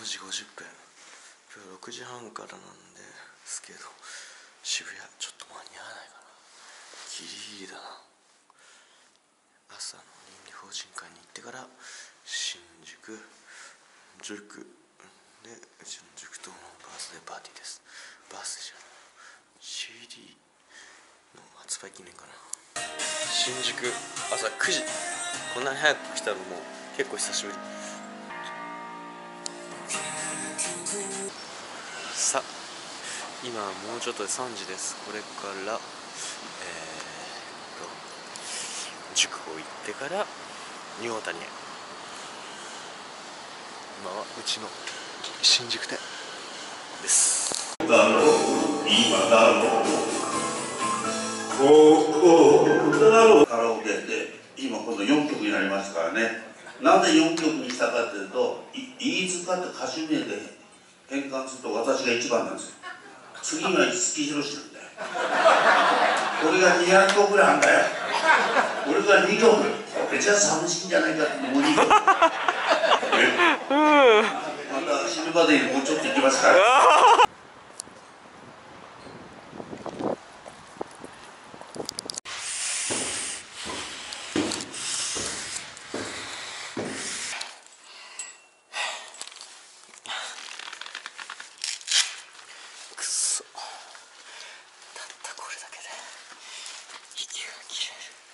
5時50分。今日6時半からなんですけど渋谷ちょっと間に合わないかな。ギリギリだな。朝の倫理法人会に行ってから新宿塾。でうちの塾島のバースデーパーティーです。バースデーじゃない。CD の発売記念かな。新宿朝9時。こんなに早く来たのも結構久しぶり。さあ今もうちょっとで3時です。これからえー、っと塾を行ってからニューオータニへ。今はうちの新宿店です。だろう今だろうここだろう。カラオケで今今度4曲になりますからね。なぜ4曲にしたかっていうと飯塚って歌手名で変換すると私が一番なんですよ。次が五木ひろしなんだよ。俺が200曲ぐらいあんだよ。俺が2曲これじゃ寂しいんじゃないかってもう2曲また死ぬまでにもうちょっと行きますからそた